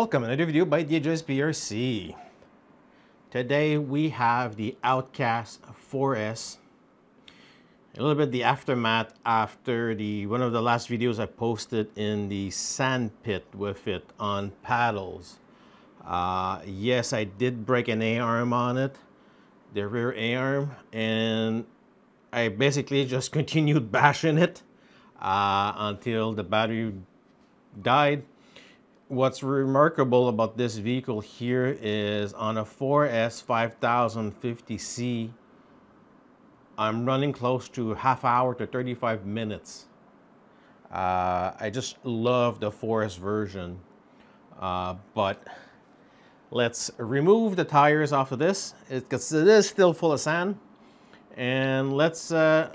Welcome, to another video by DJSPRC. Today we have the Outcast 4S. A little bit the aftermath after the one of the last videos I posted in the sand pit with it on paddles. Uh, yes, I did break an A-arm on it, the rear A-arm, and I basically just continued bashing it uh, until the battery died. What's remarkable about this vehicle here is on a 4S 5050C, I'm running close to half hour to 35 minutes. Uh, I just love the 4S version, uh, but let's remove the tires off of this because it is still full of sand. And let's, uh,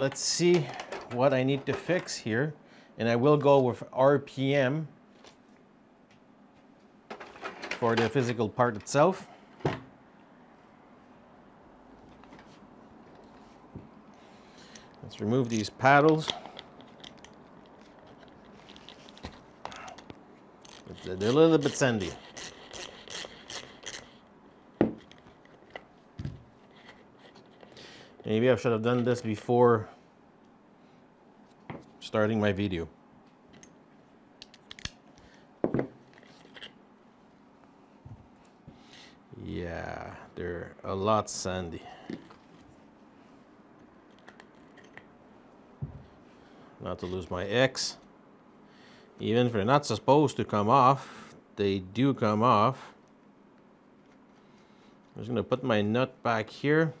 let's see what I need to fix here. And I will go with RPM for the physical part itself. Let's remove these paddles. They're a little bit sandy. Maybe I should have done this before starting my video. Yeah, they're a lot sandy. Not to lose my hex. Even if they're not supposed to come off, they do come off. I'm just gonna put my nut back here.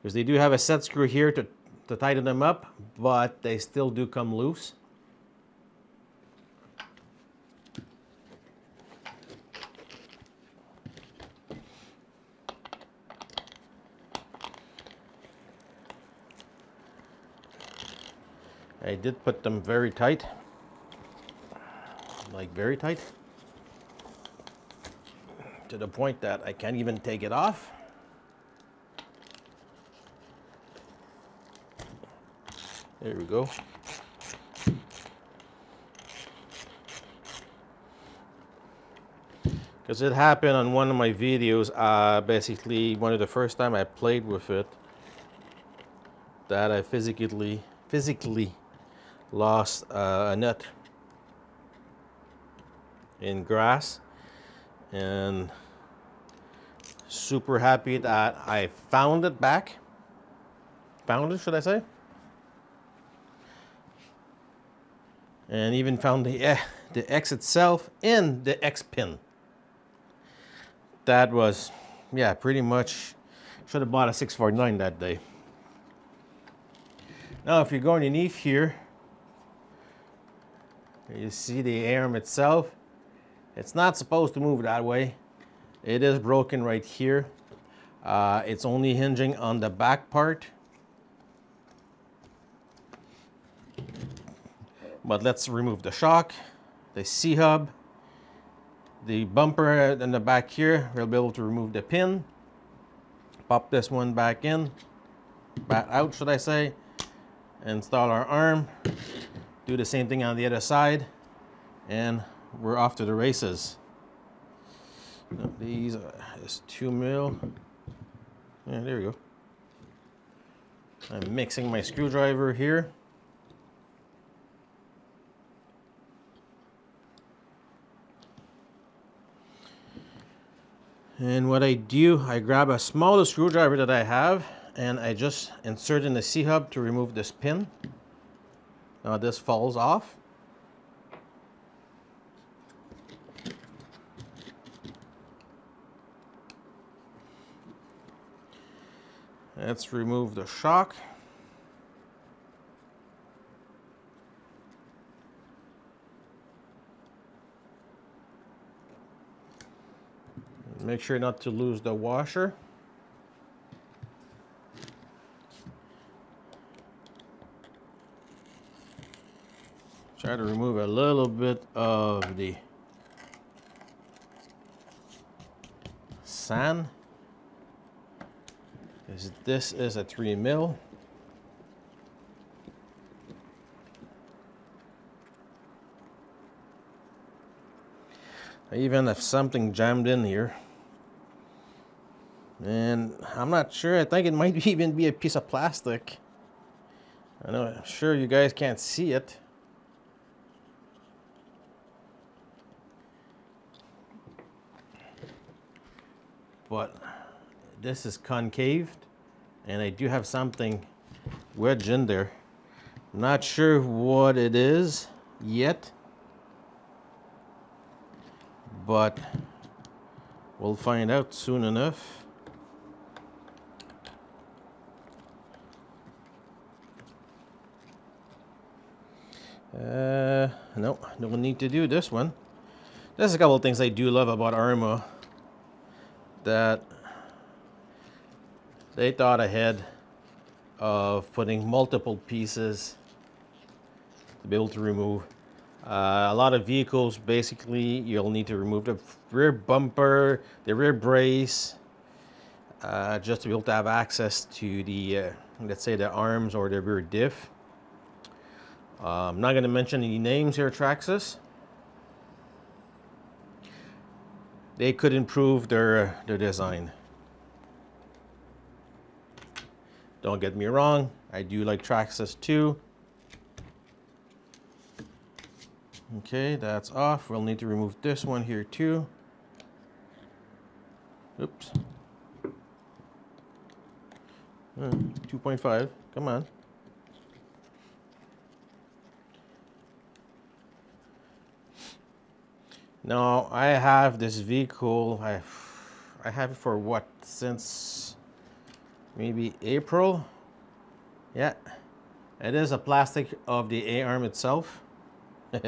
Because they do have a set screw here to, to tighten them up, but they still do come loose. I did put them very tight, like very tight, to the point that I can't even take it off. There we go. Because it happened on one of my videos, uh, basically one of the first time I played with it, that I physically, physically lost uh, a nut in grass and super happy that I found it back. Found it, should I say? and even found the, eh, the hex itself in the hex pin. That was, yeah, pretty much, should have bought a 649 that day. Now if you're going underneath here, you see the arm itself. It's not supposed to move that way. It is broken right here. Uh, it's only hinging on the back part. But let's remove the shock, the C-hub, the bumper in the back here. We'll be able to remove the pin. Pop this one back in, back out should I say. Install our arm. Do the same thing on the other side. And we're off to the races. These is two mil. Yeah, there we go. I'm mixing my screwdriver here. And what I do, I grab a smaller screwdriver that I have and I just insert in the C-hub to remove this pin. Now this falls off. Let's remove the shock. Make sure not to lose the washer. Try to remove a little bit of the sand. This is a 3 mil. even if something jammed in here. And I'm not sure, I think it might even be a piece of plastic. I know, I'm sure you guys can't see it. But this is concaved and I do have something wedged in there. Not sure what it is yet, but we'll find out soon enough. Uh, no, don't need to do this one. There's a couple of things I do love about Arrma that they thought ahead of putting multiple pieces to be able to remove. Uh, a lot of vehicles, basically, you'll need to remove the rear bumper, the rear brace, uh, just to be able to have access to the, uh, let's say, the arms or the rear diff. Uh, I'm not going to mention any names here, Traxxas. They could improve their, their design. Don't get me wrong, I do like Traxxas too. Okay, that's off. We'll need to remove this one here too. Oops. Uh, 2.5, come on. Now I have this vehicle. I I have it for what since maybe April. Yeah, it is a plastic of the A arm itself.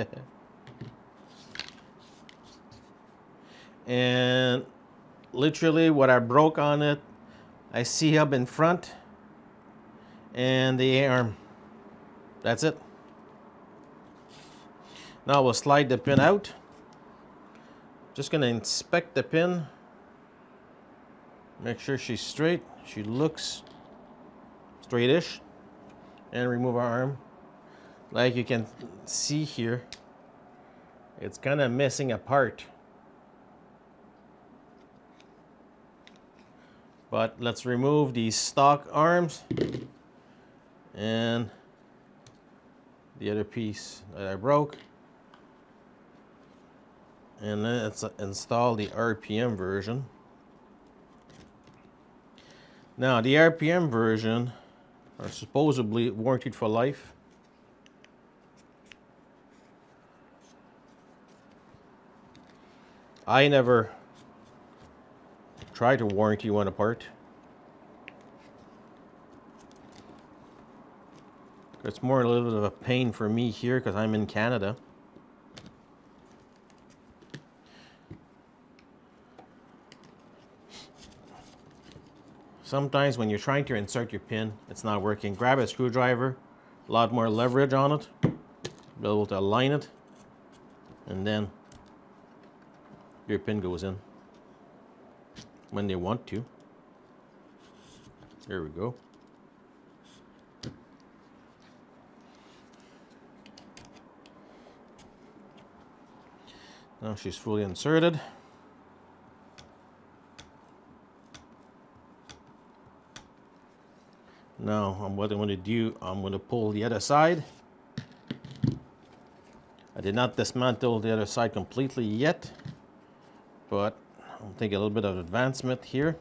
and literally what I broke on it, I C-hub in front and the A arm. That's it. Now we'll slide the pin out. Just gonna inspect the pin. Make sure she's straight. She looks straightish. And remove our arm. Like you can see here, it's kind of missing a part. But let's remove these stock arms and the other piece that I broke and let's install the RPM version. Now the RPM version are supposedly warranted for life. I never tried to warranty one apart. It's more a little bit of a pain for me here because I'm in Canada. Sometimes when you're trying to insert your pin, it's not working. Grab a screwdriver, a lot more leverage on it, be able to align it, and then your pin goes in when they want to. There we go. Now she's fully inserted. Now, what I'm going to do, I'm going to pull the other side. I did not dismantle the other side completely yet, but I'll take a little bit of advancement here.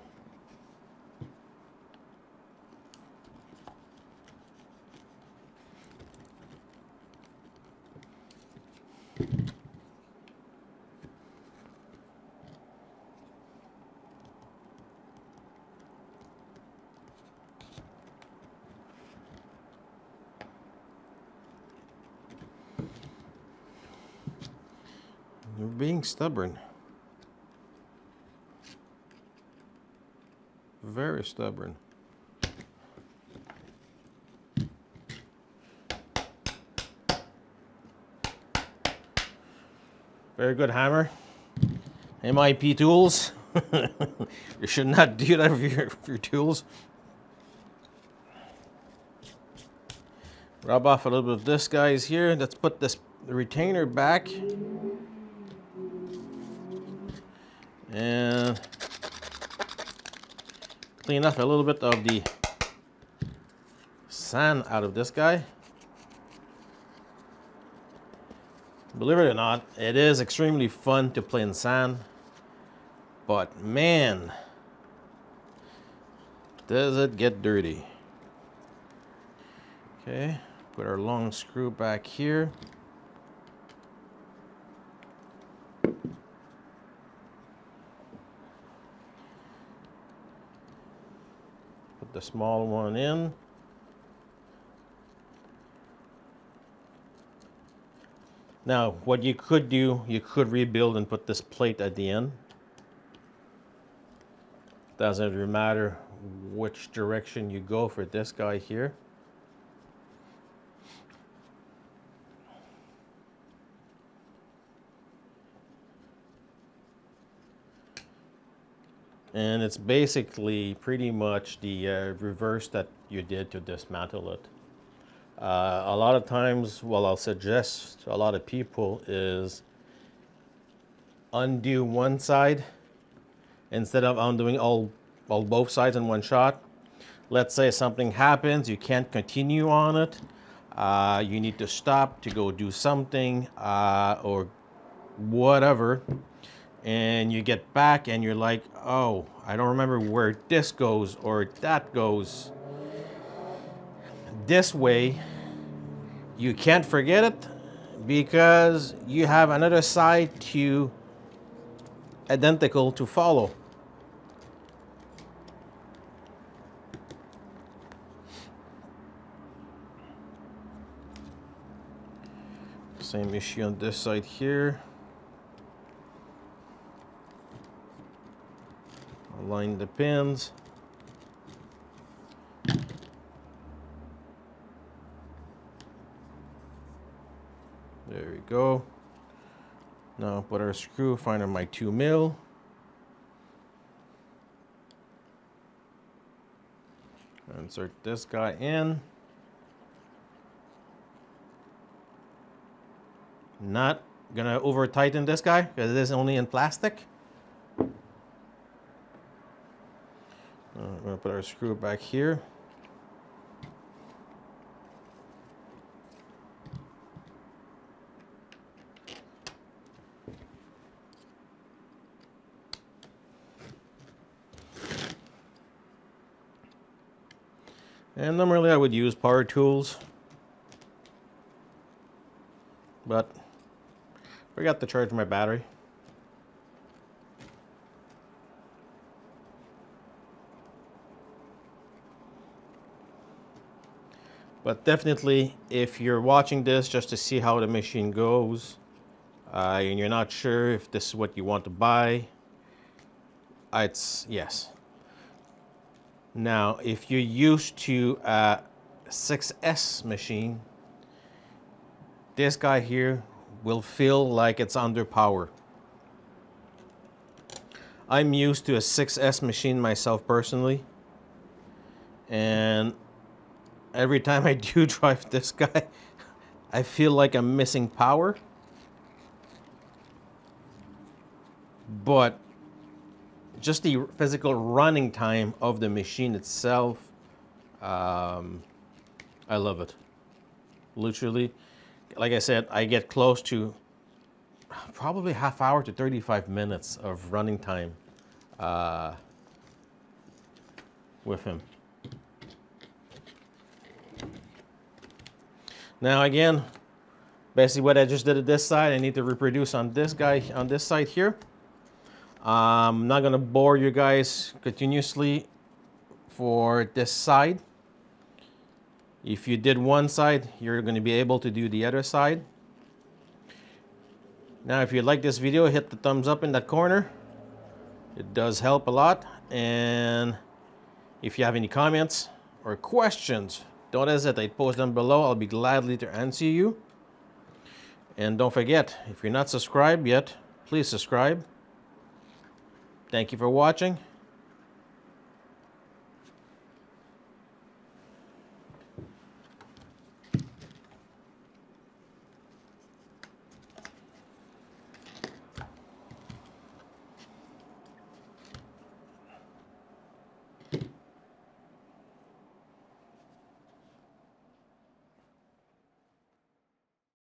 You're being stubborn. Very stubborn. Very good hammer. MIP tools. you should not do that with your, with your tools. Rub off a little bit of this guys here. Let's put this retainer back. And clean up a little bit of the sand out of this guy. Believe it or not, it is extremely fun to play in sand. But man, does it get dirty. Okay, put our long screw back here. Small one in. Now, what you could do, you could rebuild and put this plate at the end. Doesn't really matter which direction you go for this guy here. And it's basically pretty much the uh, reverse that you did to dismantle it. Uh, a lot of times, what I'll suggest to a lot of people is undo one side instead of undoing all, all both sides in one shot. Let's say something happens, you can't continue on it. Uh, you need to stop to go do something uh, or whatever. And you get back and you're like, oh, I don't remember where this goes or that goes this way, you can't forget it because you have another side to identical to follow. Same issue on this side here. The pins. There we go. Now put our screw, find my two mil. Insert this guy in. Not gonna over tighten this guy because it is only in plastic. Uh, we're gonna put our screw back here. And normally I would use power tools, but forgot to charge my battery. But definitely, if you're watching this just to see how the machine goes, uh, and you're not sure if this is what you want to buy, it's yes. Now, if you're used to a 6S machine, this guy here will feel like it's under power. I'm used to a 6S machine myself personally. And every time I do drive this guy, I feel like I'm missing power. But just the physical running time of the machine itself, um, I love it. Literally, like I said, I get close to probably half hour to 35 minutes of running time uh, with him. Now again, basically what I just did at this side, I need to reproduce on this guy, on this side here. I'm not gonna bore you guys continuously for this side. If you did one side, you're gonna be able to do the other side. Now, if you like this video, hit the thumbs up in that corner. It does help a lot. And if you have any comments or questions, don't hesitate, post them below. I'll be gladly to answer you. And don't forget, if you're not subscribed yet, please subscribe Thank you for watching.